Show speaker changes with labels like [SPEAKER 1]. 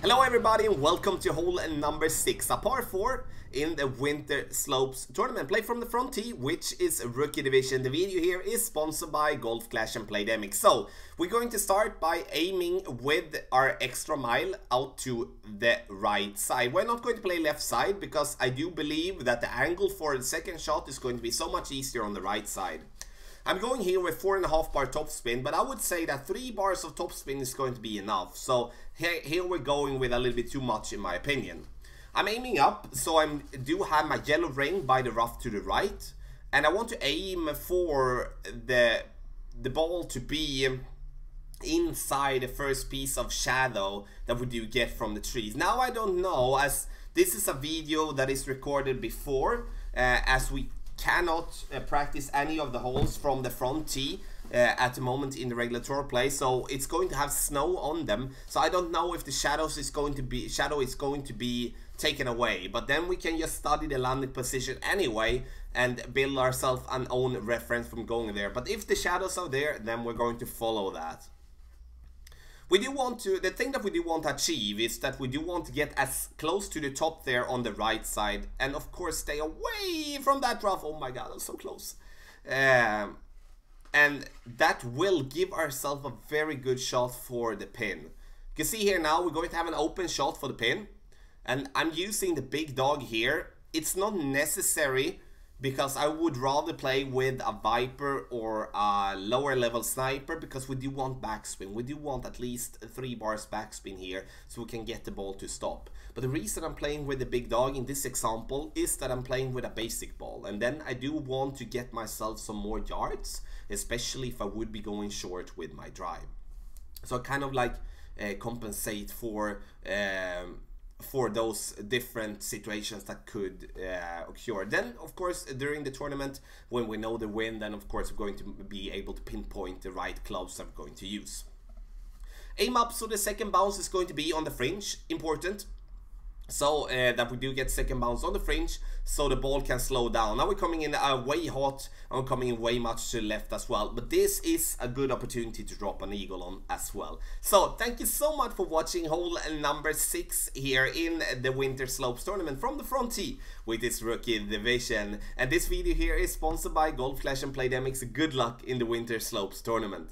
[SPEAKER 1] Hello everybody and welcome to hole number 6, a par 4 in the Winter Slopes tournament. Play from the front tee, which is Rookie Division. The video here is sponsored by Golf Clash and Playdemic. So, we're going to start by aiming with our extra mile out to the right side. We're not going to play left side because I do believe that the angle for the second shot is going to be so much easier on the right side. I'm going here with four and a half bar topspin, but I would say that three bars of topspin is going to be enough. So here, here we're going with a little bit too much in my opinion. I'm aiming up, so I do have my yellow ring by the rough to the right. And I want to aim for the, the ball to be inside the first piece of shadow that we do get from the trees. Now I don't know, as this is a video that is recorded before, uh, as we cannot uh, practice any of the holes from the front tee uh, at the moment in the regular tour play so it's going to have snow on them. So I don't know if the shadows is going to be shadow is going to be taken away but then we can just study the landing position anyway and build ourselves an own reference from going there. But if the shadows are there then we're going to follow that we do want to, the thing that we do want to achieve is that we do want to get as close to the top there on the right side and of course stay away from that rough. Oh my god, I'm so close. Um, and that will give ourselves a very good shot for the pin. You can see here now we're going to have an open shot for the pin and I'm using the big dog here. It's not necessary because I would rather play with a Viper or a lower level Sniper because we do want backspin. We do want at least 3 bars backspin here so we can get the ball to stop. But the reason I'm playing with the big dog in this example is that I'm playing with a basic ball and then I do want to get myself some more yards especially if I would be going short with my drive. So I kind of like uh, compensate for um, for those different situations that could uh, occur. Then, of course, during the tournament, when we know the win, then of course we're going to be able to pinpoint the right clubs that we're going to use. Aim up, so the second bounce is going to be on the fringe, important so uh, that we do get second bounce on the fringe so the ball can slow down. Now we're coming in uh, way hot and we're coming in way much to the left as well. But this is a good opportunity to drop an eagle on as well. So thank you so much for watching hole number 6 here in the Winter Slopes tournament from the front tee with this rookie division. And this video here is sponsored by Golf Clash and Playdemics. Good luck in the Winter Slopes tournament.